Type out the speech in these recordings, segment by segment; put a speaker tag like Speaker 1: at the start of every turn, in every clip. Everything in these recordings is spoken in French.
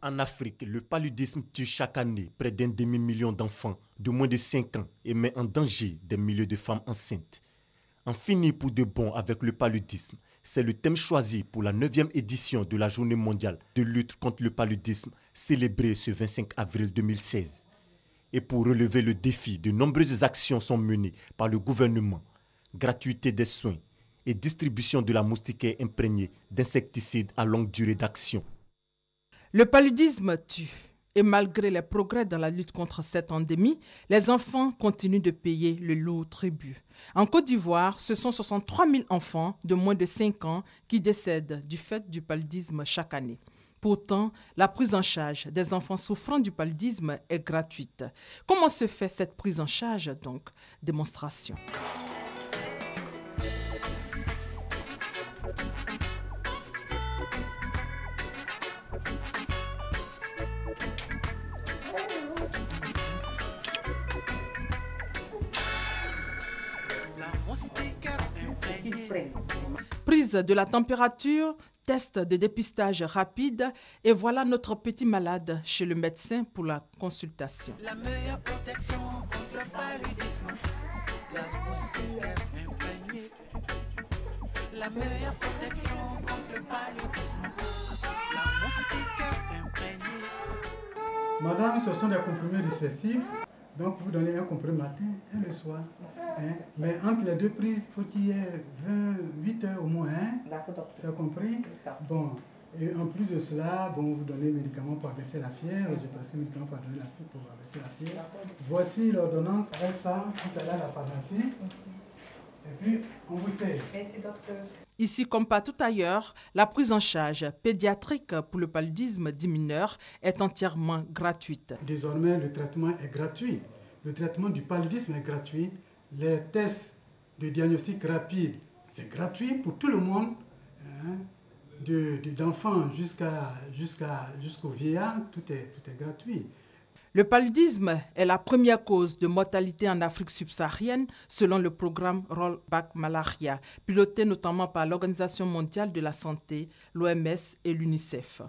Speaker 1: En Afrique, le paludisme tue chaque année près d'un demi-million d'enfants de moins de 5 ans et met en danger des milliers de femmes enceintes. En finir pour de bon avec le paludisme, c'est le thème choisi pour la 9e édition de la Journée mondiale de lutte contre le paludisme, célébrée ce 25 avril 2016. Et pour relever le défi, de nombreuses actions sont menées par le gouvernement. Gratuité des soins et distribution de la moustiquaire imprégnée d'insecticides à longue durée d'action.
Speaker 2: Le paludisme tue. Et malgré les progrès dans la lutte contre cette endémie, les enfants continuent de payer le lourd tribut. En Côte d'Ivoire, ce sont 63 000 enfants de moins de 5 ans qui décèdent du fait du paludisme chaque année. Pourtant, la prise en charge des enfants souffrant du paludisme est gratuite. Comment se fait cette prise en charge donc? Démonstration. Prise de la température, test de dépistage rapide et voilà notre petit malade chez le médecin pour la consultation. La meilleure protection contre le paludisme, la imprégnée. La meilleure protection contre le paludisme,
Speaker 3: la imprégnée. Madame, ce sont des comprimés dispersifs donc vous donnez un comprimé matin et le soir. Hein. Mais entre les deux prises, il faut qu'il y ait 28 heures au moins. Hein. C'est compris? Bon. Et en plus de cela, bon, vous donnez médicaments pour abaisser la fièvre. J'ai passé médicaments pour donner la fièvre pour abaisser la fièvre. Voici l'ordonnance avec ça, tout à l'heure à la pharmacie. Et puis, on vous sait. Merci,
Speaker 2: docteur. Ici, comme partout ailleurs, la prise en charge pédiatrique pour le paludisme des mineurs est entièrement gratuite.
Speaker 3: Désormais, le traitement est gratuit. Le traitement du paludisme est gratuit. Les tests de diagnostic rapide, c'est gratuit pour tout le monde, hein, d'enfants jusqu'à jusqu'au vieillard, tout est, tout est gratuit.
Speaker 2: Le paludisme est la première cause de mortalité en Afrique subsaharienne selon le programme Rollback Malaria, piloté notamment par l'Organisation mondiale de la santé, l'OMS et l'UNICEF.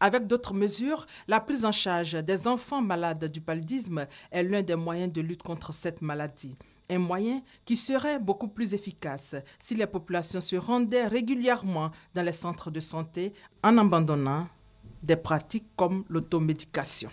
Speaker 2: Avec d'autres mesures, la prise en charge des enfants malades du paludisme est l'un des moyens de lutte contre cette maladie. Un moyen qui serait beaucoup plus efficace si les populations se rendaient régulièrement dans les centres de santé en abandonnant des pratiques comme l'automédication.